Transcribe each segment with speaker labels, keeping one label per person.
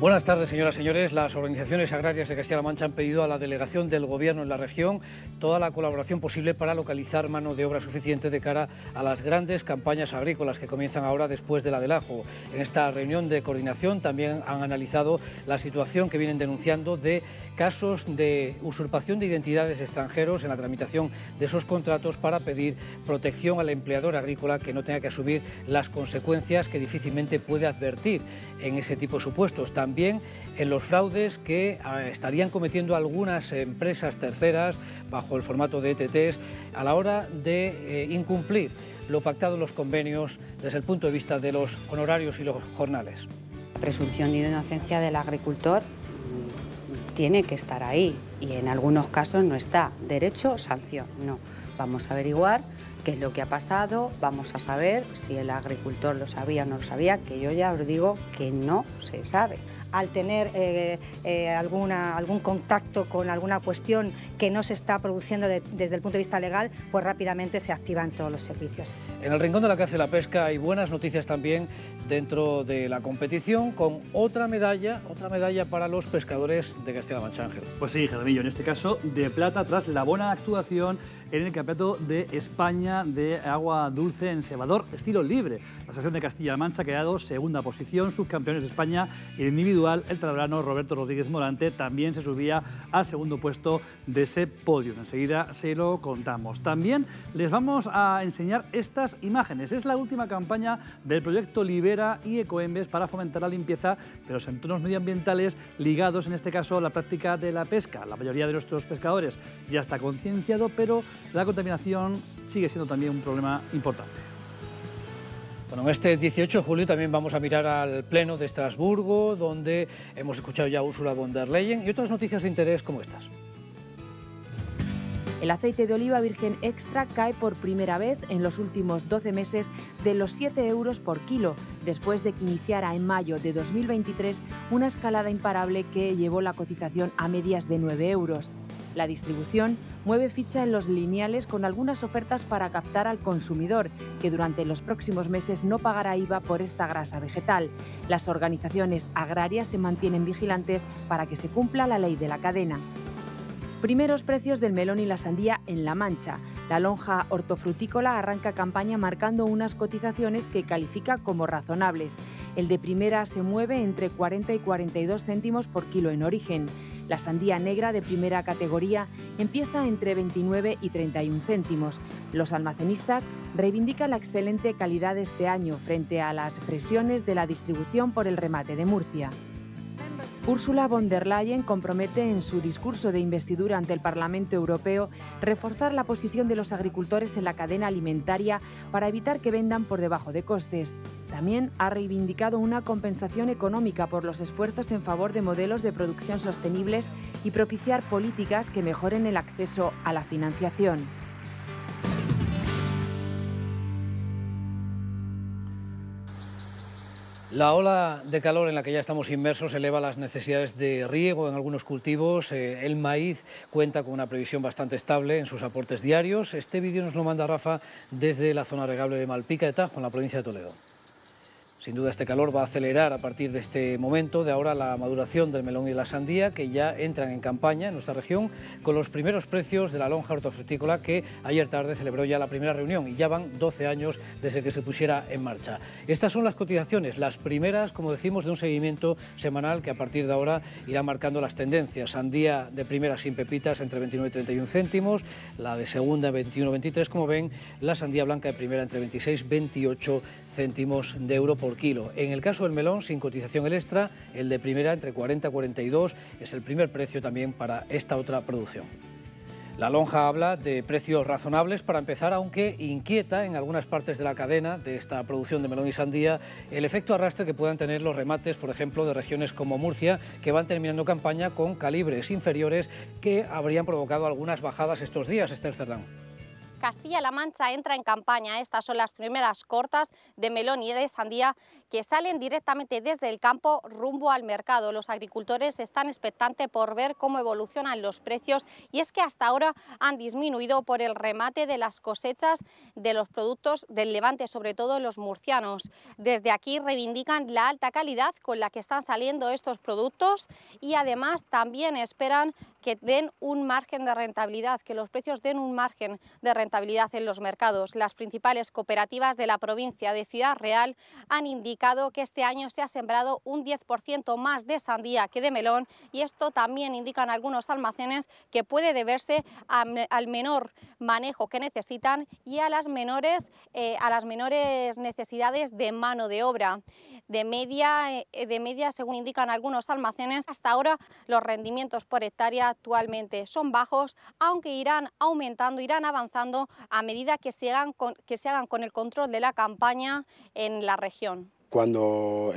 Speaker 1: Buenas tardes, señoras y señores. Las organizaciones agrarias de Castilla-La Mancha han pedido a la delegación del Gobierno en la región toda la colaboración posible para localizar mano de obra suficiente de cara a las grandes campañas agrícolas que comienzan ahora después de la del ajo. En esta reunión de coordinación también han analizado la situación que vienen denunciando de casos de usurpación de identidades extranjeros en la tramitación de esos contratos para pedir protección al empleador agrícola que no tenga que asumir las consecuencias que difícilmente puede advertir en ese tipo de supuestos. En los fraudes que ah, estarían cometiendo algunas empresas terceras bajo el formato de ETTs a la hora de eh, incumplir lo pactado en los convenios desde el punto de vista de los honorarios y los jornales.
Speaker 2: La presunción de inocencia del agricultor tiene que estar ahí y en algunos casos no está. Derecho, sanción, no. Vamos a averiguar qué es lo que ha pasado, vamos a saber si el agricultor lo sabía o no lo sabía, que yo ya os digo que no se sabe
Speaker 3: al tener eh, eh, alguna, algún contacto con alguna cuestión que no se está produciendo desde el punto de vista legal, pues rápidamente se activan todos los servicios.
Speaker 1: En el Rincón de la Caza y la Pesca hay buenas noticias también dentro de la competición con otra medalla, otra medalla para los pescadores de Castilla-La Mancha Ángel.
Speaker 4: Pues sí, Jaramillo, en este caso de plata tras la buena actuación en el Campeonato de España de Agua Dulce en Cebador, estilo libre. La Asociación de Castilla-La Mancha ha quedado segunda posición, subcampeones de España y en el talabrano Roberto Rodríguez Morante también se subía al segundo puesto de ese podio. Enseguida se lo contamos. También les vamos a enseñar estas imágenes. Es la última campaña del proyecto Libera y Ecoembes para fomentar la limpieza de los entornos medioambientales ligados, en este caso, a la práctica de la pesca. La mayoría de nuestros pescadores ya está concienciado, pero la contaminación sigue siendo también un problema importante.
Speaker 1: Bueno, en este 18 de julio también vamos a mirar al Pleno de Estrasburgo, donde hemos escuchado ya a Ursula von der Leyen y otras noticias de interés como estas.
Speaker 5: El aceite de oliva virgen extra cae por primera vez en los últimos 12 meses de los 7 euros por kilo, después de que iniciara en mayo de 2023 una escalada imparable que llevó la cotización a medias de 9 euros. La distribución mueve ficha en los lineales con algunas ofertas para captar al consumidor, que durante los próximos meses no pagará IVA por esta grasa vegetal. Las organizaciones agrarias se mantienen vigilantes para que se cumpla la ley de la cadena. Primeros precios del melón y la sandía en La Mancha. La lonja hortofrutícola arranca campaña marcando unas cotizaciones que califica como razonables. El de primera se mueve entre 40 y 42 céntimos por kilo en origen. La sandía negra de primera categoría empieza entre 29 y 31 céntimos. Los almacenistas reivindican la excelente calidad de este año frente a las presiones de la distribución por el remate de Murcia. Ursula von der Leyen compromete en su discurso de investidura ante el Parlamento Europeo reforzar la posición de los agricultores en la cadena alimentaria para evitar que vendan por debajo de costes. También ha reivindicado una compensación económica por los esfuerzos en favor de modelos de producción sostenibles y propiciar políticas que mejoren el acceso a la financiación.
Speaker 1: La ola de calor en la que ya estamos inmersos eleva las necesidades de riego en algunos cultivos. Eh, el maíz cuenta con una previsión bastante estable en sus aportes diarios. Este vídeo nos lo manda Rafa desde la zona regable de Malpica de en la provincia de Toledo. Sin duda este calor va a acelerar a partir de este momento, de ahora la maduración del melón y de la sandía, que ya entran en campaña en nuestra región, con los primeros precios de la lonja hortofrutícola que ayer tarde celebró ya la primera reunión y ya van 12 años desde que se pusiera en marcha. Estas son las cotizaciones, las primeras, como decimos, de un seguimiento semanal que a partir de ahora irá marcando las tendencias. Sandía de primera sin pepitas entre 29 y 31 céntimos, la de segunda 21-23, como ven, la sandía blanca de primera entre 26 y 28 céntimos de euro por kilo. En el caso del melón, sin cotización el extra, el de primera entre 40 y 42 es el primer precio también para esta otra producción. La lonja habla de precios razonables para empezar, aunque inquieta en algunas partes de la cadena de esta producción de melón y sandía el efecto arrastre que puedan tener los remates, por ejemplo, de regiones como Murcia, que van terminando campaña con calibres inferiores que habrían provocado algunas bajadas estos días, Esther Cerdán.
Speaker 6: Castilla-La Mancha entra en campaña. Estas son las primeras cortas de melón y de sandía que salen directamente desde el campo rumbo al mercado. Los agricultores están expectantes por ver cómo evolucionan los precios y es que hasta ahora han disminuido por el remate de las cosechas de los productos del Levante, sobre todo los murcianos. Desde aquí reivindican la alta calidad con la que están saliendo estos productos y además también esperan que den un margen de rentabilidad, que los precios den un margen de rentabilidad en los mercados. Las principales cooperativas de la provincia de Ciudad Real han indicado que este año se ha sembrado un 10% más de sandía que de melón y esto también indican algunos almacenes que puede deberse al menor manejo que necesitan y a las menores, eh, a las menores necesidades de mano de obra de media, eh, de media, según indican algunos almacenes. Hasta ahora los rendimientos por hectárea actualmente son bajos, aunque irán aumentando, irán avanzando a medida que se hagan que se hagan con el control de la campaña en la región
Speaker 7: cuando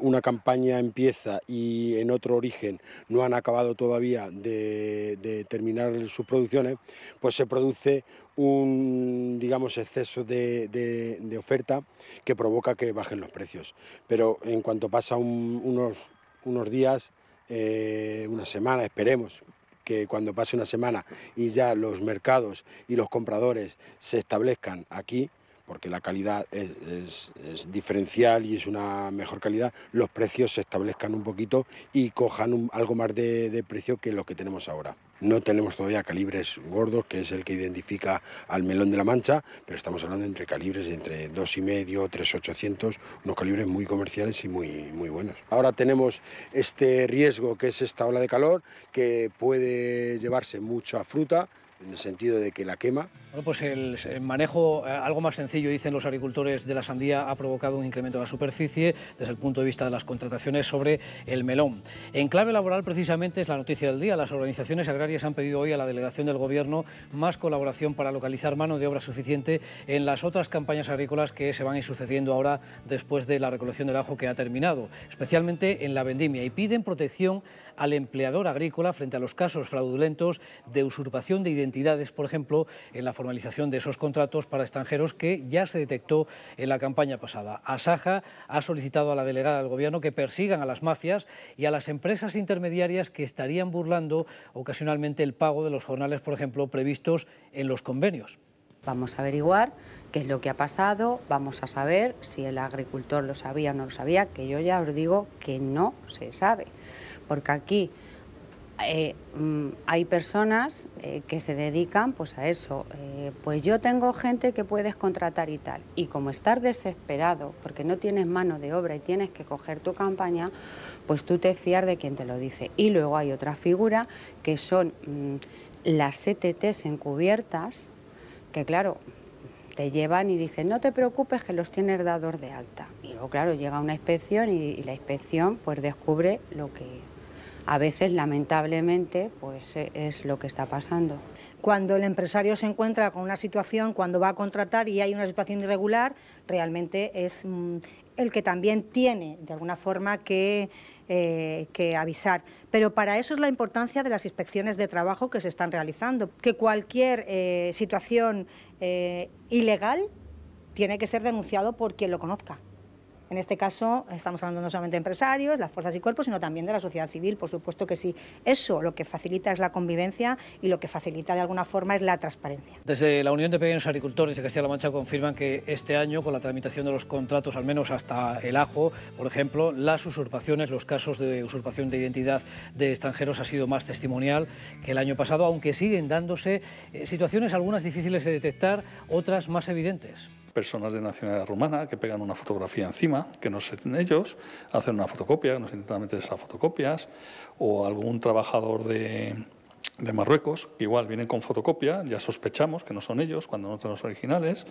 Speaker 7: una campaña empieza y en otro origen no han acabado todavía de, terminar sus producciones, pues se produce un digamos exceso de, oferta que provoca que bajen los precios. Pero en cuanto pasa unos, unos, días, eh, una semana, esperemos que cuando pase una semana y ya los mercados y los compradores se establezcan aquí, porque la calidad es, diferencial y es una mejor calidad, los precios se establezcan un poquito y cojan algo más de, precio que lo que tenemos ahora. No tenemos todavía calibres gordos, que es el que identifica al melón de la mancha, pero estamos hablando entre calibres de entre 2,5, 3,800, unos calibres muy comerciales y muy, muy buenos. Ahora tenemos este riesgo que es esta ola de calor, que puede llevarse mucha fruta, en el sentido de que la quema.
Speaker 1: Bueno, pues el, manejo eh, algo más sencillo, dicen los agricultores de la sandía, ha provocado un incremento de la superficie desde el punto de vista de las contrataciones sobre el melón. En clave laboral, precisamente, es la noticia del día. Las organizaciones agrarias han pedido hoy a la delegación del Gobierno más colaboración para localizar mano de obra suficiente en las otras campañas agrícolas que se van a ir sucediendo ahora después de la recolección del ajo que ha terminado, especialmente en la vendimia, y piden protección al empleador agrícola frente a los casos fraudulentos de usurpación de identidades, por ejemplo, en la formalización de esos contratos para extranjeros que ya se detectó en la campaña pasada. Asaja ha solicitado a la delegada del Gobierno que persigan a las mafias y a las empresas intermediarias que estarían burlando ocasionalmente el pago de los jornales, por ejemplo, previstos en los convenios.
Speaker 2: Vamos a averiguar qué es lo que ha pasado, vamos a saber si el agricultor lo sabía o no lo sabía, que yo ya os digo que no se sabe porque aquí eh, mm, hay personas eh, que se dedican pues a eso. Eh, pues yo tengo gente que puedes contratar y tal. Y como estar desesperado porque no tienes mano de obra y tienes que coger tu campaña, pues tú te fías de quien te lo dice. Y luego hay otra figura que son mm, las CTTs encubiertas, que claro, te llevan y dicen, no te preocupes que los tienes dados de alta. Y luego, claro, llega una inspección y, y la inspección pues descubre lo que a veces lamentablemente pues e, es lo que está pasando.
Speaker 3: Cuando el empresario se encuentra con una situación, cuando va a contratar y hay una situación irregular, realmente es mm, el que también tiene de alguna forma que, eh, que, avisar. Pero para eso es la importancia de las inspecciones de trabajo que se están realizando. Que cualquier eh, situación eh, ilegal tiene que ser denunciado por quien lo conozca. En este caso estamos hablando no solamente de empresarios, las fuerzas y cuerpos, sino también de la sociedad civil, por supuesto que sí. Eso lo que facilita es la convivencia y lo que facilita de alguna forma es la transparencia.
Speaker 1: Desde la Unión de Pequeños Agricultores de Castilla-La Mancha confirman que este año, con la tramitación de los contratos, al menos hasta el ajo, por ejemplo, las usurpaciones, los casos de usurpación de identidad de extranjeros ha sido más testimonial que el año pasado, aunque siguen dándose eh, situaciones algunas difíciles de detectar, otras más evidentes
Speaker 8: personas de nacionalidad rumana que pegan una fotografía encima, que no son ellos, hacen una fotocopia, nos intentan meter esas fotocopias, o algún trabajador de, de Marruecos, que igual vienen con fotocopia, ya sospechamos que no son ellos cuando no son los originales,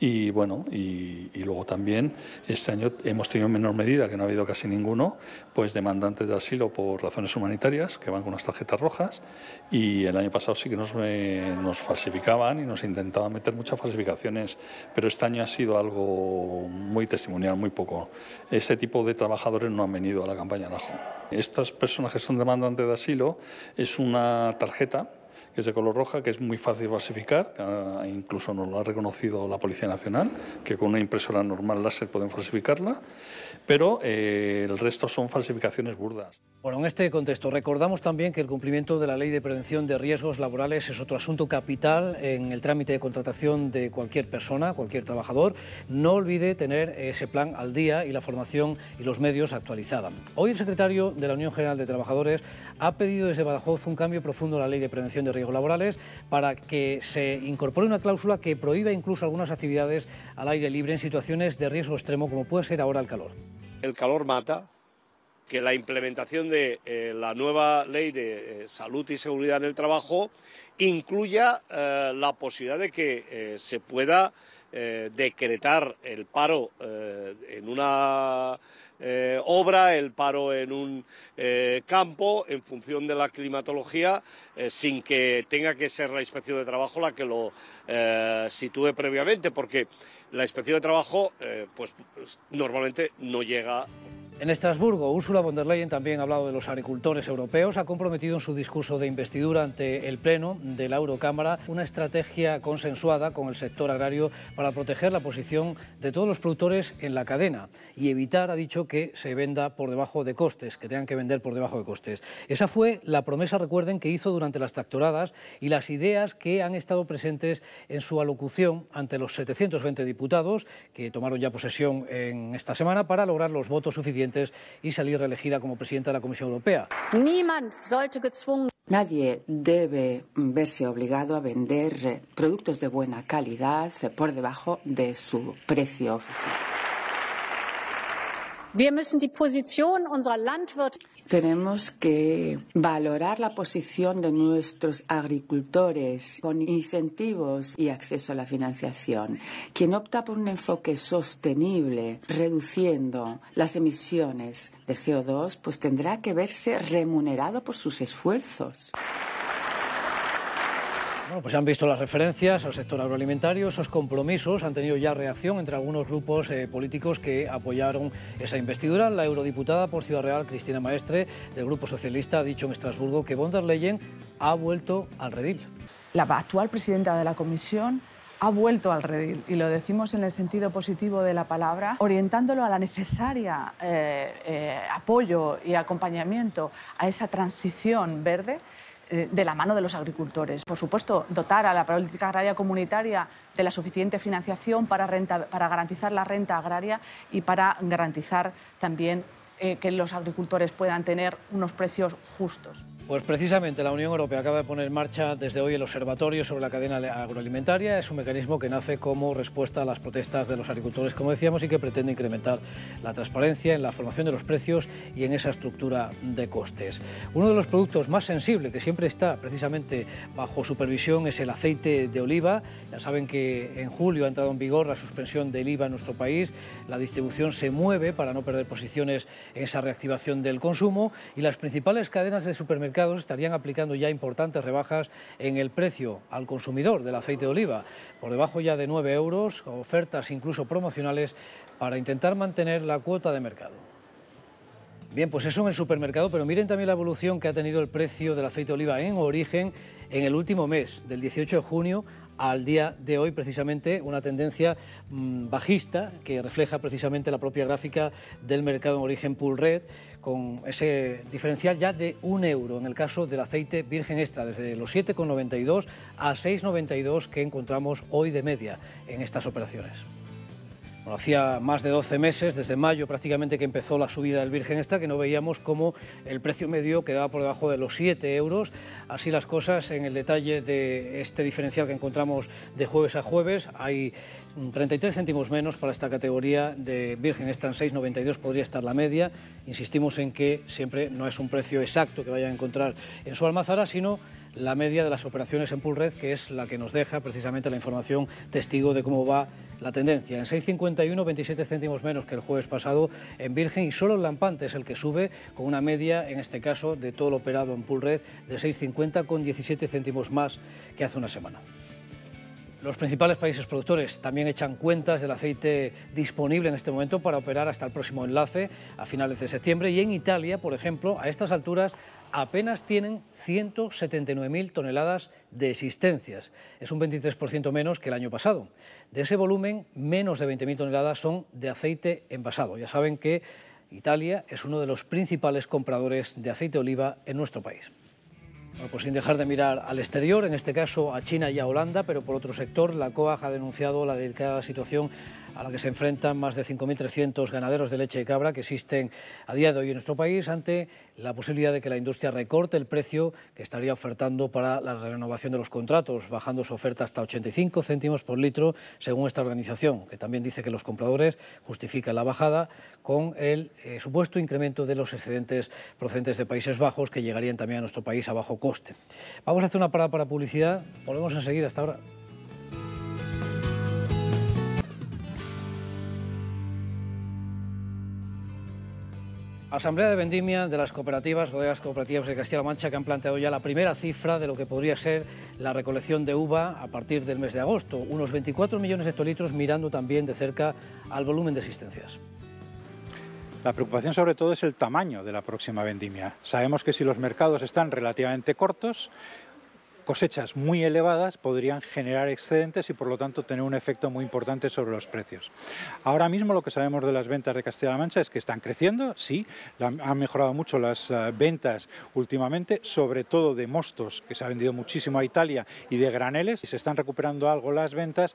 Speaker 8: y bueno, y, luego también este año hemos tenido en menor medida, que no ha habido casi ninguno, pues demandantes de asilo por razones humanitarias, que van con unas tarjetas rojas, y el año pasado sí que nos, nos falsificaban y nos intentaban meter muchas falsificaciones, pero este año ha sido algo muy testimonial, muy poco. Ese tipo de trabajadores no han venido a la campaña Ajo. Estas personas que son demandantes de asilo es una tarjeta que es de color roja, que es muy fácil falsificar, ah, incluso nos lo ha reconocido la Policía Nacional, que con una impresora normal láser pueden falsificarla, pero eh, el resto son falsificaciones burdas.
Speaker 1: Bueno, en este contexto recordamos también que el cumplimiento de la Ley de Prevención de Riesgos Laborales es otro asunto capital en el trámite de contratación de cualquier persona, cualquier trabajador. No olvide tener ese plan al día y la formación y los medios actualizada. Hoy el secretario de la Unión General de Trabajadores ha pedido desde Badajoz un cambio profundo en la Ley de Prevención de Riesgos Laborales para que se incorpore una cláusula que prohíba incluso algunas actividades al aire libre en situaciones de riesgo extremo como puede ser ahora el calor.
Speaker 9: El calor mata, que la implementación de eh, la nueva ley de eh, salud y seguridad en el trabajo incluya eh, la posibilidad de que se pueda decretar el paro en una obra, el paro en un campo, en función de la climatología, sin que tenga que ser la inspección de trabajo la que lo sitúe previamente, porque la inspección de trabajo, pues normalmente no llega
Speaker 1: en Estrasburgo, Ursula von der Leyen también ha hablado de los agricultores europeos, ha comprometido en su discurso de investidura ante el Pleno de la Eurocámara una estrategia consensuada con el sector agrario para proteger la posición de todos los productores en la cadena y evitar, ha dicho, que se venda por debajo de costes, que tengan que vender por debajo de costes. Esa fue la promesa, recuerden, que hizo durante las tractoradas y las ideas que han estado presentes en su alocución ante los 720 diputados que tomaron ya posesión en esta semana para lograr los votos suficientes y salir reelegida como presidenta de la Comisión Europea.
Speaker 10: Nadie debe verse obligado a vender productos de buena calidad por debajo de su precio oficial. Tenemos que valorar la posición de nuestros agricultores con incentivos y acceso a la financiación. Quien opta por un enfoque sostenible, reduciendo las emisiones de CO2, pues tendrá que verse remunerado por sus esfuerzos.
Speaker 1: Bueno, pues han visto las referencias al sector agroalimentario, esos compromisos han tenido ya reacción entre algunos grupos eh, políticos que apoyaron esa investidura. La eurodiputada por Ciudad Real, Cristina Maestre, del Grupo Socialista, ha dicho en Estrasburgo que von der Leyen ha vuelto al redil.
Speaker 11: La actual presidenta de la Comisión ha vuelto al redil y lo decimos en el sentido positivo de la palabra, orientándolo a la necesaria eh, eh, apoyo y acompañamiento a esa transición verde de la mano de los agricultores. Por supuesto, dotar a la política agraria comunitaria de la suficiente financiación para, para garantizar la renta agraria y para garantizar también eh, que los agricultores puedan tener unos precios justos.
Speaker 1: Pues precisamente la Unión Europea acaba de poner en marcha desde hoy el Observatorio sobre la cadena agroalimentaria. Es un mecanismo que nace como respuesta a las protestas de los agricultores, como decíamos, y que pretende incrementar la transparencia en la formación de los precios y en esa estructura de costes. Uno de los productos más sensibles que siempre está precisamente bajo supervisión es el aceite de oliva. Ya saben que en julio ha entrado en vigor la suspensión del IVA en nuestro país. La distribución se mueve para no perder posiciones en esa reactivación del consumo y las principales cadenas de supermercados estarían aplicando ya importantes rebajas en el precio al consumidor del aceite de oliva, por debajo ya de 9 euros, ofertas incluso promocionales para intentar mantener la cuota de mercado. Bien, pues eso en el supermercado, pero miren también la evolución que ha tenido el precio del aceite de oliva en origen en el último mes, del 18 de junio al día de hoy precisamente una tendencia mm, bajista que refleja precisamente la propia gráfica del mercado en origen Pool Red con ese diferencial ya de un euro en el caso del aceite virgen extra, desde los 7,92 a 6,92 que encontramos hoy de media en estas operaciones hacía más de 12 meses, desde mayo prácticamente que empezó la subida del Virgen Extra, que no veíamos cómo el precio medio quedaba por debajo de los 7 euros. Así las cosas en el detalle de este diferencial que encontramos de jueves a jueves. Hay 33 céntimos menos para esta categoría de Virgen Extra en 6,92 podría estar la media. Insistimos en que siempre no es un precio exacto que vayan a encontrar en su almazara, sino la media de las operaciones en Pool Red, que es la que nos deja precisamente la información testigo de cómo va la tendencia. En 6,51, 27 céntimos menos que el jueves pasado en Virgen y solo el Lampante es el que sube con una media, en este caso, de todo lo operado en Pool Red de 6,50 con 17 céntimos más que hace una semana. Los principales países productores también echan cuentas del aceite disponible en este momento para operar hasta el próximo enlace a finales de septiembre y en Italia, por ejemplo, a estas alturas apenas tienen 179.000 toneladas de existencias. Es un 23% menos que el año pasado. De ese volumen, menos de 20.000 toneladas son de aceite envasado. Ya saben que Italia es uno de los principales compradores de aceite de oliva en nuestro país. Pues sin dejar de mirar al exterior, en este caso a China y a Holanda, pero por otro sector, la COAG ha denunciado la delicada situación a la que se enfrentan más de 5.300 ganaderos de leche de cabra que existen a día de hoy en nuestro país ante la posibilidad de que la industria recorte el precio que estaría ofertando para la renovación de los contratos, bajando su oferta hasta 85 céntimos por litro, según esta organización, que también dice que los compradores justifican la bajada con el eh, supuesto incremento de los excedentes procedentes de Países Bajos que llegarían también a nuestro país a bajo coste. Vamos a hacer una parada para publicidad, volvemos enseguida, hasta ahora. Asamblea de Vendimia de las cooperativas, bodegas cooperativas de Castilla-La Mancha, que han planteado ya la primera cifra de lo que podría ser la recolección de uva a partir del mes de agosto, unos 24 millones de hectolitros, mirando también de cerca al volumen de existencias.
Speaker 12: La preocupación sobre todo es el tamaño de la próxima vendimia. Sabemos que si los mercados están relativamente cortos, cosechas muy elevadas podrían generar excedentes y por lo tanto tener un efecto muy importante sobre los precios. Ahora mismo lo que sabemos de las ventas de Castilla-La Mancha es que están creciendo, sí, han mejorado mucho las eh, ventas últimamente, sobre todo de mostos, que se ha vendido muchísimo a Italia, y de graneles, y se están recuperando algo las ventas,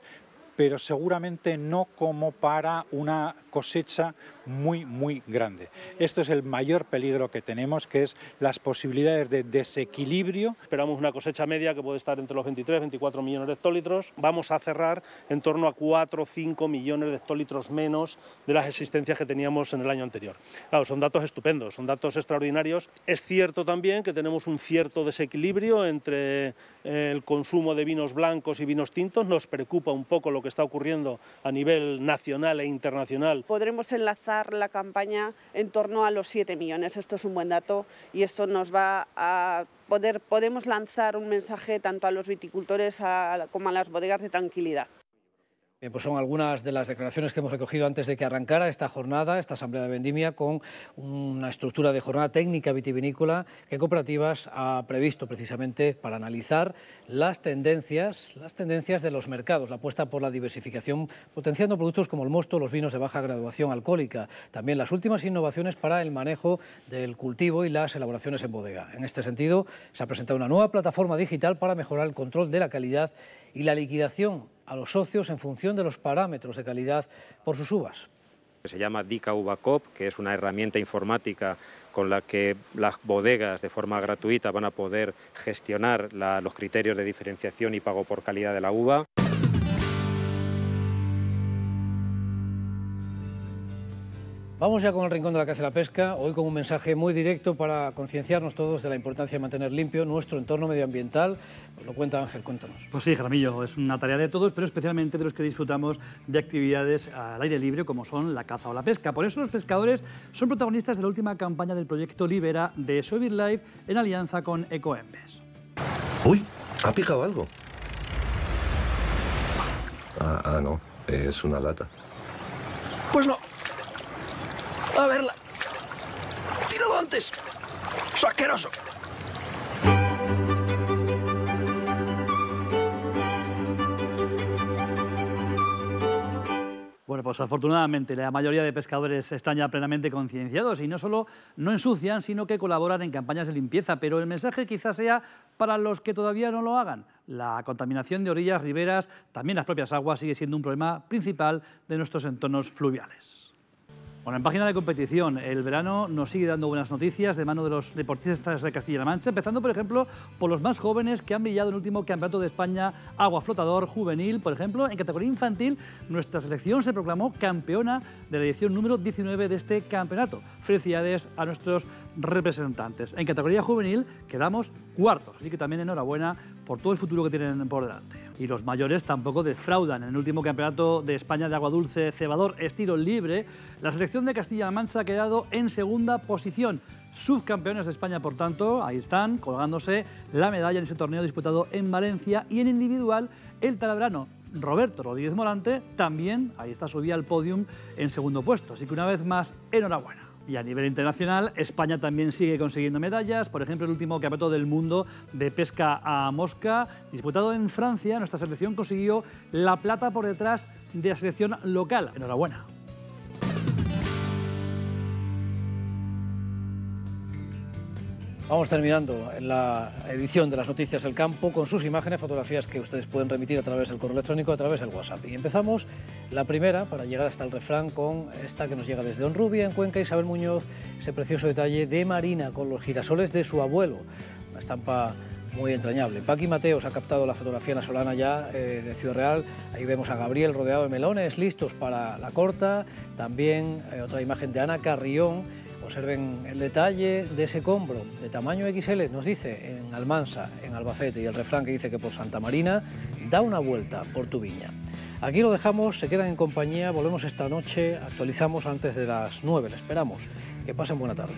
Speaker 12: pero seguramente no como para una cosecha muy, muy grande. Esto es el mayor peligro que tenemos, que es las posibilidades de desequilibrio.
Speaker 13: Esperamos una cosecha media que puede estar entre los 23 y 24 millones de hectolitros. Vamos a cerrar en torno a 4 o 5 millones de hectolitros menos de las existencias que teníamos en el año anterior. Claro, son datos estupendos, son datos extraordinarios. Es cierto también que tenemos un cierto desequilibrio entre eh, el consumo de vinos blancos y vinos tintos. Nos preocupa un poco lo que está ocurriendo a nivel nacional e internacional.
Speaker 14: Podremos enlazar la campaña en torno a los 7 millones. Esto es un buen dato y esto nos va a poder, podemos lanzar un mensaje tanto a los viticultores como a las bodegas de tranquilidad.
Speaker 1: Pues son algunas de las declaraciones que hemos recogido antes de que arrancara esta jornada, esta Asamblea de Vendimia, con una estructura de jornada técnica vitivinícola que Cooperativas ha previsto precisamente para analizar las tendencias, las tendencias de los mercados, la apuesta por la diversificación, potenciando productos como el mosto, los vinos de baja graduación alcohólica, también las últimas innovaciones para el manejo del cultivo y las elaboraciones en bodega. En este sentido, se ha presentado una nueva plataforma digital para mejorar el control de la calidad y la liquidación a los socios en función de los parámetros de calidad por sus uvas.
Speaker 15: Se llama Dica Uva Cop, que es una herramienta informática con la que las bodegas de forma gratuita van a poder gestionar los criterios de diferenciación y pago por calidad de la uva.
Speaker 1: Vamos ya con el rincón de la caza y la pesca, hoy con un mensaje muy directo para concienciarnos todos de la importancia de mantener limpio nuestro entorno medioambiental. Lo cuenta Ángel, cuéntanos.
Speaker 4: Pues sí, Jaramillo, es una tarea de todos, pero especialmente de los que disfrutamos de actividades al aire libre como son la caza o la pesca. Por eso los pescadores son protagonistas de la última campaña del proyecto Libera de Sovir Life en alianza con Ecoembes.
Speaker 16: Uy, ha picado algo. Ah, ah, no, es una lata.
Speaker 17: Pues no. A verla. ¡Tirado antes! ¡Su asqueroso!
Speaker 4: Bueno, pues afortunadamente la mayoría de pescadores están ya plenamente concienciados y no solo no ensucian, sino que colaboran en campañas de limpieza. Pero el mensaje quizás sea para los que todavía no lo hagan. La contaminación de orillas, riberas, también las propias aguas sigue siendo un problema principal de nuestros entornos fluviales. Bueno, en página de competición, el verano nos sigue dando buenas noticias de mano de los deportistas de Castilla-La Mancha, empezando, por ejemplo, por los más jóvenes que han brillado en el último Campeonato de España Agua Flotador Juvenil. Por ejemplo, en categoría infantil, nuestra selección se proclamó campeona de la edición número 19 de este campeonato. Felicidades a nuestros representantes. En categoría juvenil quedamos cuartos, así que también enhorabuena por todo el futuro que tienen por delante. Y los mayores tampoco defraudan. En el último campeonato de España de agua dulce cebador estilo libre, la selección de Castilla-La Mancha ha quedado en segunda posición. Subcampeones de España, por tanto, ahí están, colgándose la medalla en ese torneo disputado en Valencia y en individual el talabrano Roberto Rodríguez Morante también, ahí está, subía al podium en segundo puesto. Así que una vez más, enhorabuena. Y a nivel internacional, España también sigue consiguiendo medallas. Por ejemplo, el último campeonato del mundo de pesca a mosca, disputado en Francia, nuestra selección consiguió la plata por detrás de la selección local. Enhorabuena.
Speaker 1: Vamos terminando la edición de las noticias del campo con sus imágenes, fotografías que ustedes pueden remitir a través del correo electrónico, a través del WhatsApp. Y empezamos la primera para llegar hasta el refrán con esta que nos llega desde Honrubia, en Cuenca, Isabel Muñoz, ese precioso detalle de Marina con los girasoles de su abuelo, una estampa muy entrañable. Paqui Mateos ha captado la fotografía en la Solana ya eh, de Ciudad Real. Ahí vemos a Gabriel rodeado de melones, listos para la corta. También eh, otra imagen de Ana Carrión Observen el detalle de ese combro de tamaño XL, nos dice en Almansa, en Albacete, y el refrán que dice que por Santa Marina, da una vuelta por tu viña. Aquí lo dejamos, se quedan en compañía, volvemos esta noche, actualizamos antes de las 9, le esperamos. Que pasen buena tarde.